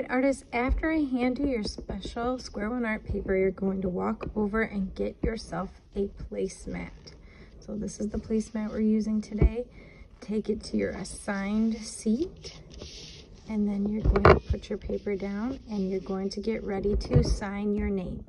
right, artists, after I hand you your special Square One Art paper, you're going to walk over and get yourself a placemat. So this is the placemat we're using today. Take it to your assigned seat, and then you're going to put your paper down and you're going to get ready to sign your name.